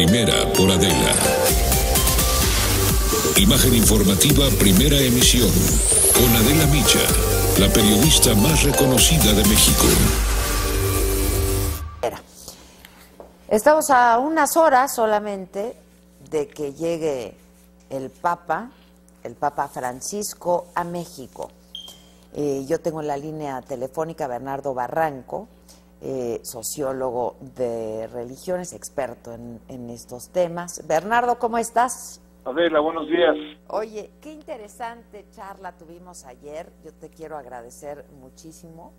Primera por Adela. Imagen informativa, primera emisión. Con Adela Micha, la periodista más reconocida de México. Estamos a unas horas solamente de que llegue el Papa, el Papa Francisco, a México. Eh, yo tengo en la línea telefónica Bernardo Barranco, eh, sociólogo de religiones, experto en, en estos temas. Bernardo, ¿cómo estás? Adela, buenos días. Oye, qué interesante charla tuvimos ayer. Yo te quiero agradecer muchísimo.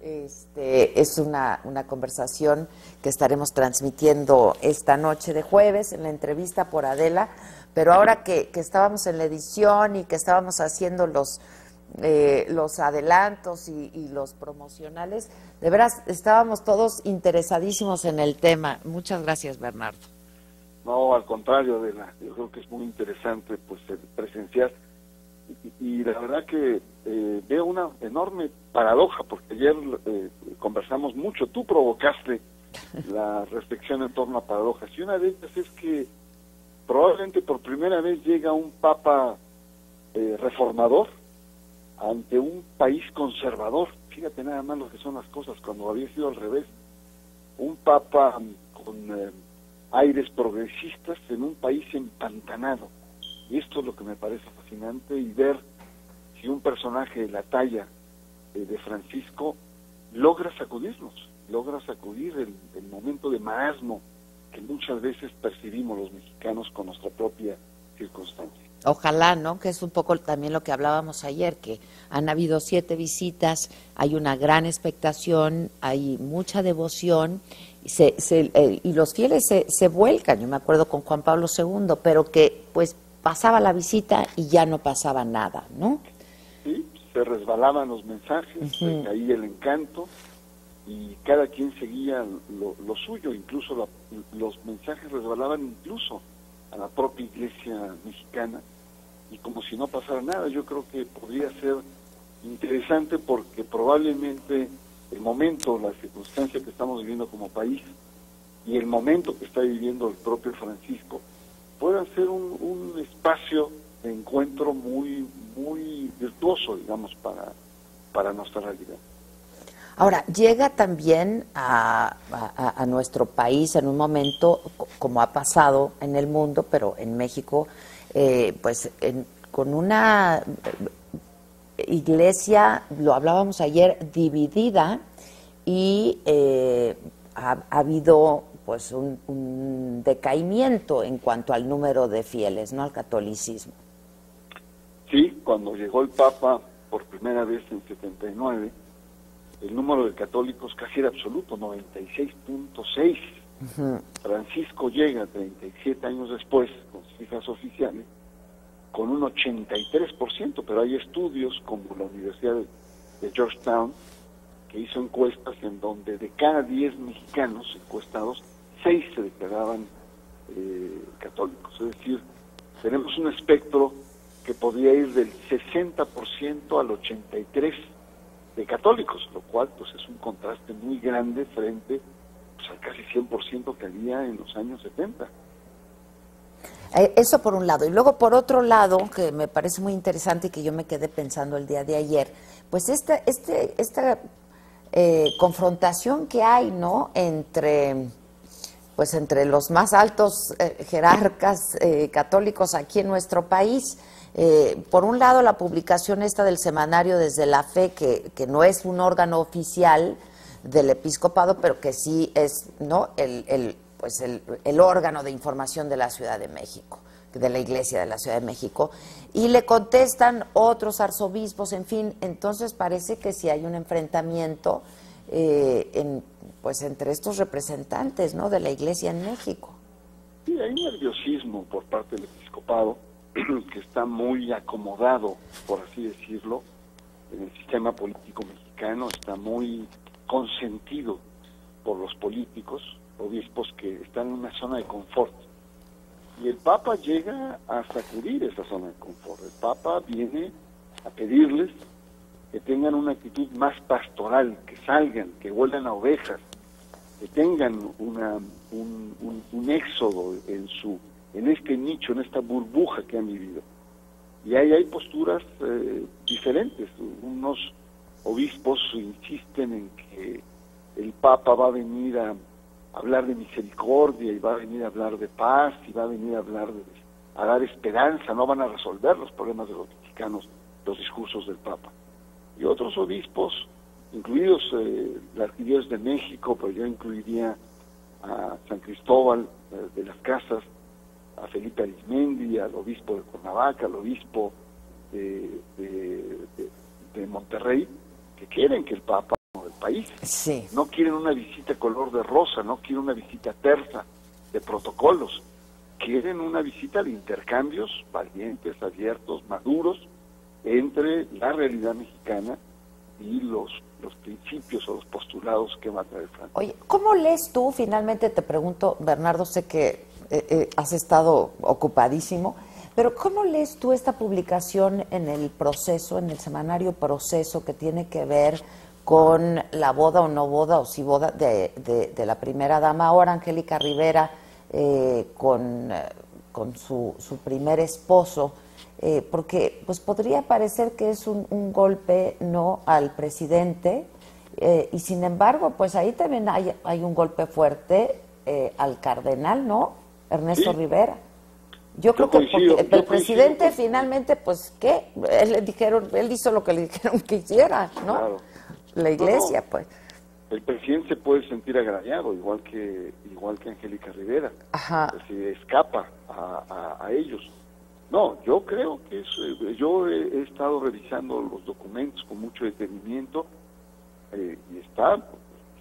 Este, es una, una conversación que estaremos transmitiendo esta noche de jueves en la entrevista por Adela, pero ahora que, que estábamos en la edición y que estábamos haciendo los, eh, los adelantos y, y, los promocionales, de veras estábamos todos interesadísimos en el tema. Muchas gracias, Bernardo. No, al contrario, Adela, yo creo que es muy interesante pues presenciar y, y la verdad que eh, veo una enorme paradoja, porque ayer eh, conversamos mucho, tú provocaste la reflexión en torno a paradojas, y una de ellas es que probablemente por primera vez llega un papa eh, reformador ante un país conservador, fíjate nada más lo que son las cosas, cuando había sido al revés, un papa con eh, aires progresistas en un país empantanado, y esto es lo que me parece fascinante, y ver si un personaje de la talla eh, de Francisco logra sacudirnos, logra sacudir el, el, momento de marasmo que muchas veces percibimos los mexicanos con nuestra propia circunstancia. Ojalá, ¿no? Que es un poco también lo que hablábamos ayer, que han habido siete visitas, hay una gran expectación, hay mucha devoción y, se, se, eh, y los fieles se, se vuelcan. Yo me acuerdo con Juan Pablo II, pero que pues pasaba la visita y ya no pasaba nada, ¿no? Sí, se resbalaban los mensajes, uh -huh. se caía el encanto y cada quien seguía lo, lo suyo, incluso la, los mensajes resbalaban incluso a la propia iglesia mexicana y como si no pasara nada, yo creo que podría ser interesante porque probablemente el momento, la circunstancia que estamos viviendo como país y el momento que está viviendo el propio Francisco puedan ser un, un espacio de encuentro muy muy virtuoso, digamos, para, para nuestra realidad. Ahora, llega también a, a, nuestro país en un momento, como ha pasado en el mundo, pero en México, eh, pues en, con una iglesia, lo hablábamos ayer, dividida y eh, ha, ha, habido pues un, un decaimiento en cuanto al número de fieles, ¿no? Al catolicismo. Sí, cuando llegó el Papa por primera vez en 79, el número de católicos casi era absoluto, 96.6. Uh -huh. Francisco llega 37 años después, con cifras oficiales, con un 83%, pero hay estudios como la Universidad de, Georgetown que hizo encuestas en donde de cada 10 mexicanos encuestados, 6 se declaraban eh, católicos. Es decir, tenemos un espectro que podría ir del 60% al 83% de católicos, lo cual pues es un contraste muy grande frente pues, al casi 100% que había en los años 70. Eso por un lado. Y luego por otro lado, que me parece muy interesante y que yo me quedé pensando el día de ayer, pues esta, este, esta eh, confrontación que hay, ¿no? Entre pues entre los más altos eh, jerarcas eh, católicos aquí en nuestro país, eh, por un lado, la publicación esta del semanario desde la fe, que, no es un órgano oficial del episcopado, pero que sí es no el, el pues el, el, órgano de información de la Ciudad de México, de la Iglesia de la Ciudad de México, y le contestan otros arzobispos, en fin, entonces parece que sí hay un enfrentamiento eh, en, pues entre estos representantes ¿no? de la Iglesia en México. Sí, hay nerviosismo por parte del episcopado que está muy acomodado, por así decirlo, en el sistema político mexicano, está muy consentido por los políticos, obispos que están en una zona de confort. Y el Papa llega a sacudir esa zona de confort. El Papa viene a pedirles que tengan una actitud más pastoral, que salgan, que vuelvan a ovejas, que tengan una, un, un, éxodo en su en este nicho, en esta burbuja que han vivido. Y ahí hay posturas eh, diferentes. Unos obispos insisten en que el Papa va a venir a hablar de misericordia y va a venir a hablar de paz y va a venir a hablar de a dar esperanza, no van a resolver los problemas de los mexicanos los discursos del Papa. Y otros obispos, incluidos eh, la Arquidiócesis de México, pero yo incluiría a San Cristóbal eh, de las Casas, a Felipe Arismendi, al obispo de Cuernavaca, al obispo de, de Monterrey, que quieren que el Papa del país. Sí. No quieren una visita color de rosa, no quieren una visita tersa de protocolos. Quieren una visita de intercambios valientes, abiertos, maduros entre la realidad mexicana y los, los principios o los postulados que va a traer Francia. Oye, ¿cómo lees tú? Finalmente te pregunto, Bernardo, sé que eh, eh, has estado ocupadísimo, pero ¿cómo lees tú esta publicación en el proceso, en el semanario proceso que tiene que ver con la boda o no boda, o si boda de, de, la primera dama, ahora Angélica Rivera, eh, con, eh, con su, su, primer esposo? Eh, porque pues podría parecer que es un, golpe no al presidente, y sin embargo, pues ahí también hay, hay un golpe fuerte al cardenal, ¿no? Ernesto Rivera. Yo, creo que el presidente finalmente, pues, ¿qué? Él le dijeron, él hizo lo que le dijeron que hiciera, ¿no? La iglesia, pues. El presidente se puede sentir agraviado, igual que igual que Angélica Rivera. Ajá. Se escapa a, a, ellos. No, yo creo que es, eh, yo he, estado revisando los documentos con mucho detenimiento eh, y está,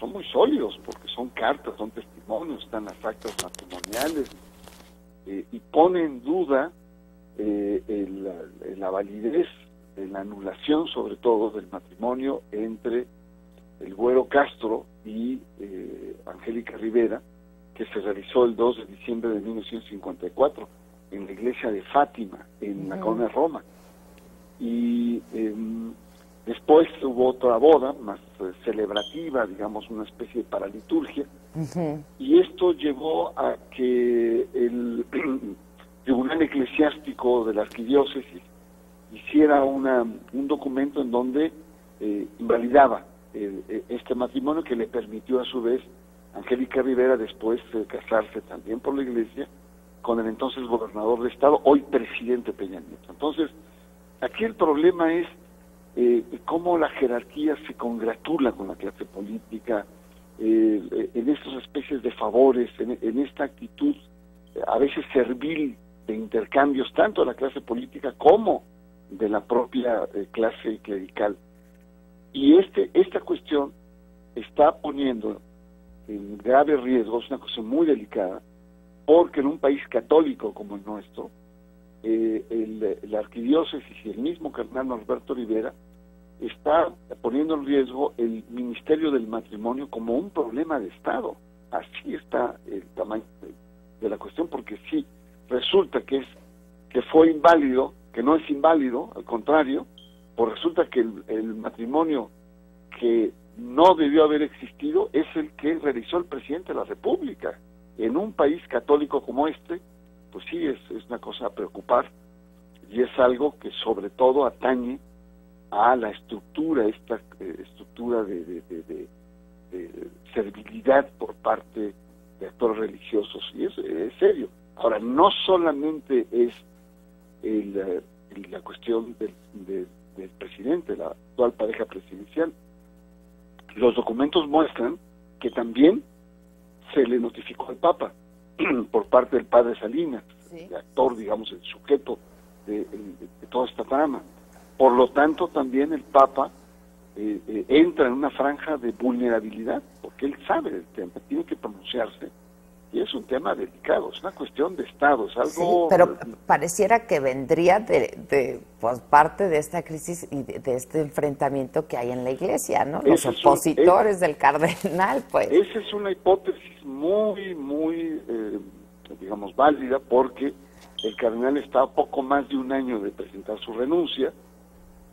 son muy sólidos porque son cartas, son testimonios, están las actas matrimoniales, eh, y pone en duda eh, la validez, la anulación sobre todo del matrimonio entre el Güero Castro y eh, Angélica Rivera, que se realizó el 2 de diciembre de 1954 en la iglesia de Fátima, en la colonia Roma. Y em, después hubo otra boda más celebrativa, digamos, una especie de paraliturgia, y esto llevó a que el Tribunal Eclesiástico de la Arquidiócesis hiciera una, un documento en donde eh, invalidaba eh, este matrimonio que le permitió a su vez a Angélica Rivera después casarse también por la iglesia con el entonces gobernador de estado, hoy presidente Peña Nieto. Entonces, aquí el problema es eh, cómo la jerarquía se congratula con la clase política, eh, en estas especies de favores, en, esta actitud eh, a veces servil de intercambios, tanto de la clase política como de la propia eh, clase clerical. Y este, esta cuestión está poniendo en grave riesgo, es una cuestión muy delicada, porque en un país católico como el nuestro, el, la arquidiócesis y el mismo cardenal Norberto Rivera está poniendo en riesgo el Ministerio del Matrimonio como un problema de Estado. Así está el tamaño de, la cuestión, porque si resulta que es que fue inválido, que no es inválido, al contrario, pues resulta que el, el matrimonio que no debió haber existido es el que realizó el presidente de la República. En un país católico como este, pues sí, es, es una cosa a preocupar y es algo que sobre todo atañe a la estructura, esta eh, estructura de, de, servilidad por parte de actores religiosos. Y es, es serio. Ahora, no solamente es el, eh, la cuestión del, del presidente, la actual pareja presidencial. Los documentos muestran que también se le notificó al Papa por parte del padre Salinas, el actor, digamos, el sujeto de toda esta trama. Por lo tanto, también el Papa eh, eh, entra en una franja de vulnerabilidad, porque él sabe del tema, tiene que pronunciarse, y es un tema delicado, es una cuestión de Estado, es algo... pero pareciera que vendría de, pues, parte de esta crisis y de, este enfrentamiento que hay en la Iglesia, ¿no? Los opositores del cardenal, pues. Esa es una hipótesis muy, muy, eh, digamos, válida, porque el cardenal está a poco más de un año de presentar su renuncia,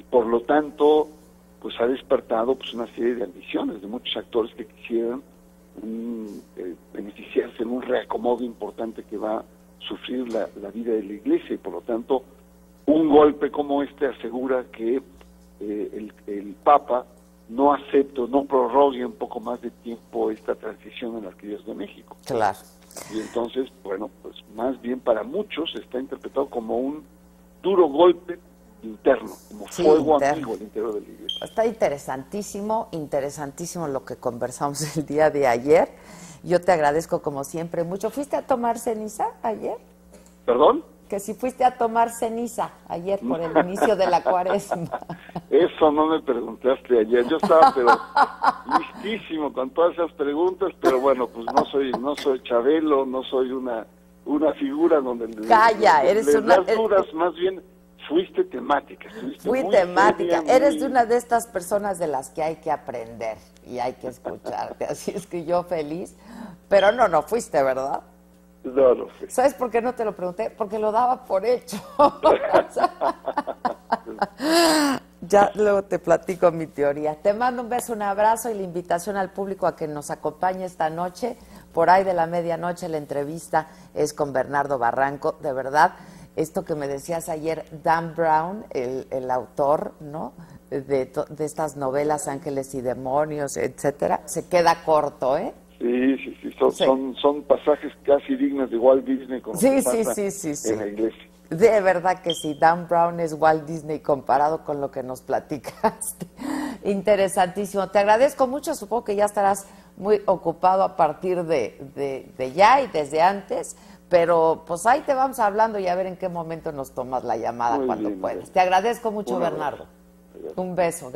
y por lo tanto pues ha despertado pues una serie de ambiciones de muchos actores que quisieran eh, beneficiarse en un reacomodo importante que va a sufrir la, vida de la iglesia y por lo tanto un golpe como este asegura que eh, el, el Papa no acepte o no prorrogue un poco más de tiempo esta transición en la Arquidiócesis de México. Claro. Y entonces, bueno, pues más bien para muchos está interpretado como un duro golpe interno, como fuego amigo al interior de la iglesia. Está interesantísimo, interesantísimo lo que conversamos el día de ayer. Yo te agradezco como siempre mucho. ¿Fuiste a tomar ceniza ayer? ¿Perdón? Que si fuiste a tomar ceniza ayer por el inicio de la cuaresma. Eso no me preguntaste ayer. Yo estaba pero listísimo con todas esas preguntas, pero bueno, pues no soy no soy Chabelo, no soy una una figura donde Calla, eres una dudas, más bien fuiste temática. Fui temática. Eres de una de estas personas de las que hay que aprender y hay que escucharte. Así es que yo feliz. Pero no, no fuiste, ¿verdad? No, no fui. ¿Sabes por qué no te lo pregunté? Porque lo daba por hecho. ya luego te platico mi teoría. Te mando un beso, un abrazo y la invitación al público a que nos acompañe esta noche. Por ahí de la medianoche la entrevista es con Bernardo Barranco. De verdad, esto que me decías ayer, Dan Brown, el, autor, ¿no? De, de, estas novelas Ángeles y Demonios, etcétera, se queda corto, ¿eh? Sí, sí, sí, son, Son, pasajes casi dignos de Walt Disney como sí, sí, sí, sí, sí. en la iglesia. De verdad que sí, Dan Brown es Walt Disney comparado con lo que nos platicaste. Interesantísimo. Te agradezco mucho, supongo que ya estarás muy ocupado a partir de, de ya y desde antes. Pero pues ahí te vamos hablando y a ver en qué momento nos tomas la llamada cuando puedas. Te agradezco mucho, Bernardo. Un beso.